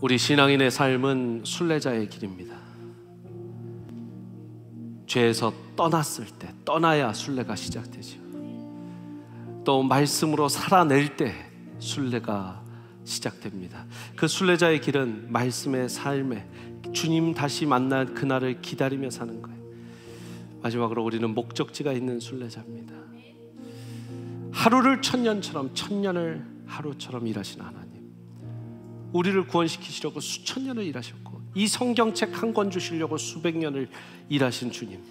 우리 신앙인의 삶은 순례자의 길입니다. 죄에서 떠났을 때 떠나야 순례가 시작되죠. 또 말씀으로 살아낼 때 순례가 시작됩니다. 그 순례자의 길은 말씀의 삶에 주님 다시 만날 그날을 기다리며 사는 거예요. 마지막으로 우리는 목적지가 있는 순례자입니다. 하루를 천년처럼 천년을 하루처럼 일하신 하나님. 우리를 구원시키시려고 수천 년을 일하셨고 이 성경책 한 권 주시려고 수백 년을 일하신 주님.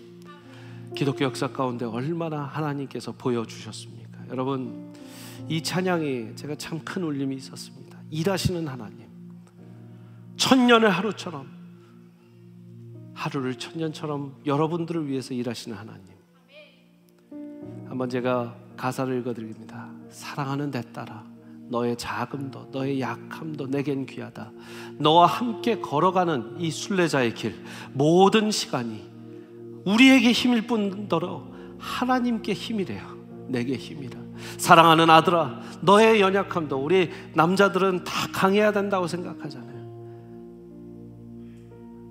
기독교 역사 가운데 얼마나 하나님께서 보여주셨습니까? 여러분, 이 찬양이 제가 참 큰 울림이 있었습니다. 일하시는 하나님. 천년을 하루처럼, 하루를 천년처럼 여러분들을 위해서 일하시는 하나님. 한번 제가 가사를 읽어드립니다. 사랑하는 내 딸아. 너의 자금도 너의 약함도 내겐 귀하다. 너와 함께 걸어가는 이 순례자의 길 모든 시간이 우리에게 힘일 뿐더러 하나님께 힘이래요. 내게 힘이라. 사랑하는 아들아, 너의 연약함도 우리 남자들은 다 강해야 된다고 생각하잖아요.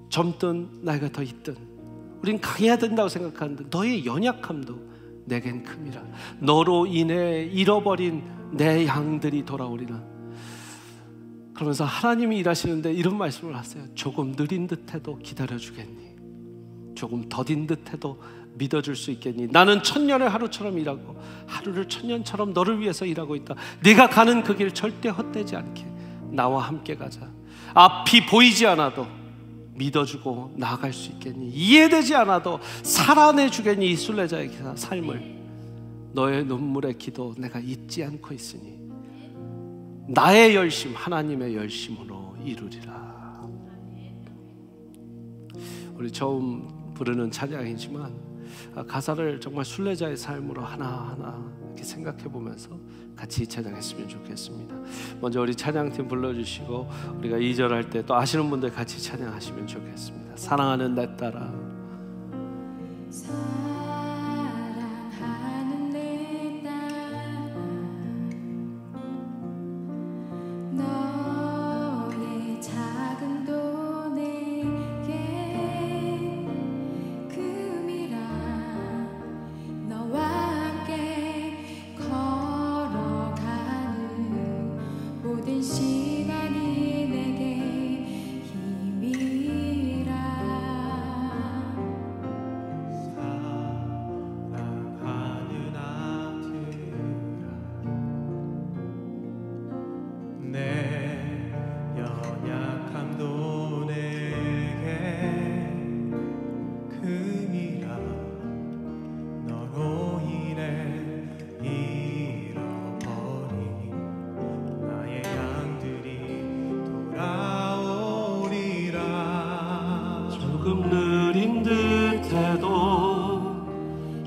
젊든 나이가 더 있든 우린 강해야 된다고 생각하는데 너의 연약함도 내겐 큼이라. 너로 인해 잃어버린 내 양들이 돌아오리라. 그러면서 하나님이 일하시는데 이런 말씀을 하세요. 조금 느린 듯해도 기다려주겠니? 조금 더딘 듯해도 믿어줄 수 있겠니? 나는 천년의 하루처럼 일하고 하루를 천년처럼 너를 위해서 일하고 있다. 네가 가는 그 길 절대 헛되지 않게 나와 함께 가자. 앞이 보이지 않아도 믿어주고 나아갈 수 있겠니? 이해되지 않아도 살아내 주겠니? 이 순례자의 삶을 너의 눈물의 기도 내가 잊지 않고 있으니 나의 열심 하나님의 열심으로 이루리라. 우리 처음 부르는 찬양이지만 가사를 정말 순례자의 삶으로 하나하나 이렇게 생각해 보면서 같이 찬양했으면 좋겠습니다. 먼저 우리 찬양팀 불러주시고 우리가 2절 할 때 또 아시는 분들 같이 찬양하시면 좋겠습니다. 사랑하는 내 딸아.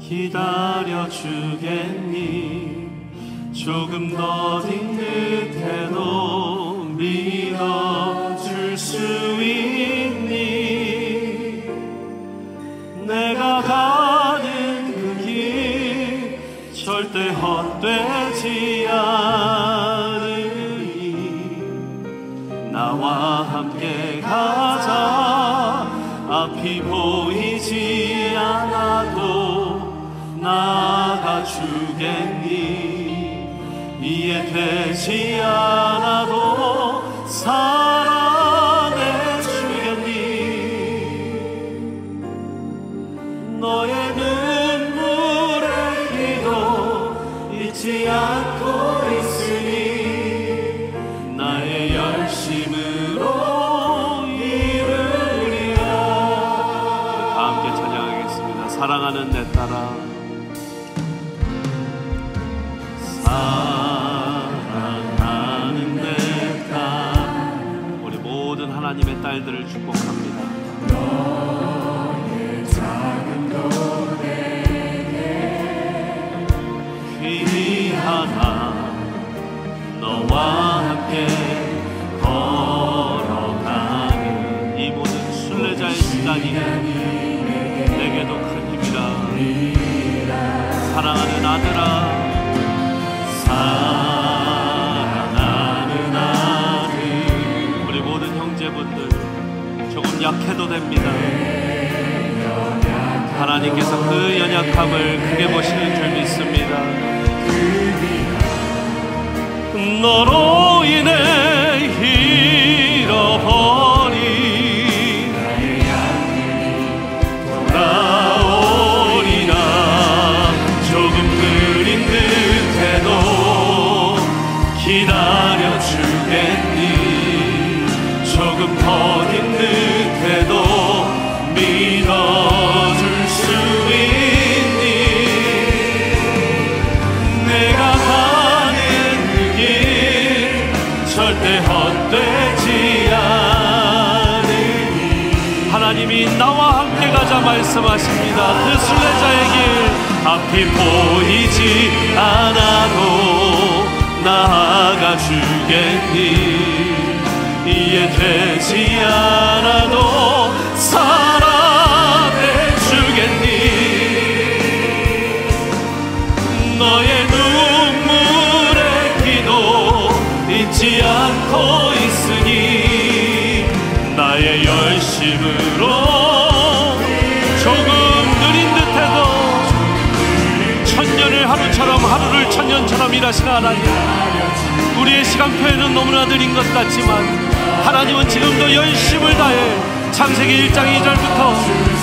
기다려 주겠니? 조금 더딘 듯해도 믿어 줄 수 있니? 내가 가는 그 길 절대 헛되지 않으니 나와 함께 가자. 앞이 보이지 않아도 나가 주겠니? 이에 되지 않아도 사랑해 주겠니? 너의 눈물의 기도 잊지 않고 있으니 나의 열심으로 이르리라. 함께 찬양하겠습니다. 사랑하는 내 따라 날들을 축복합니다. 너와 함께 걸어가는 이 모든 순례자의 시간이 내게도 큰 힘이라 사랑하는 아들아 형제분들 조금 약해도 됩니다. 하나님께서 그 연약함을 크게 보시는 줄 믿습니다. 너로 인해 헛되지 않으니? 하나님이 나와 함께 가자 말씀하십니다. 그 순례자의 길 앞이 보이지 않아도 나아가 주겠니? 이해되지 않아도 살 일하시는 하나님 우리의 시간표에는 너무나 느린 것 같지만 하나님은 지금도 열심을 다해 창세기 1장 2절부터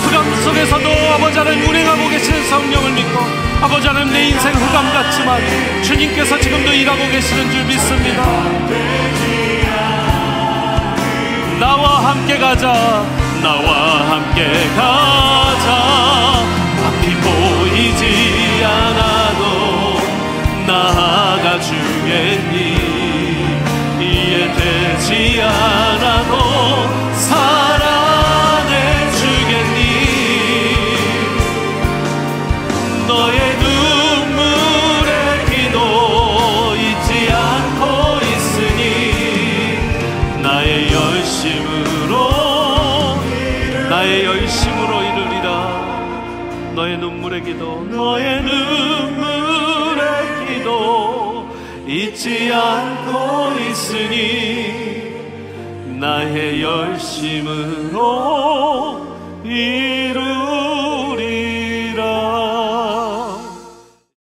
흑암 속에서도 아버지 하나님 운행하고 계시는 성령을 믿고 아버지 하나님 내 인생 흑암 같지만 주님께서 지금도 일하고 계시는 줄 믿습니다. 나와 함께 가자. 나와 함께 가자 주겠니 이해되지 않아도 살아내 주겠니? 너의 눈물의 기도 잊지 않고 있으니 나의 열심으로 나의 열심으로 이르리라. 너의 눈물의 기도 너의 눈 잊지 않고 있으니 나의 열심으로 이르리라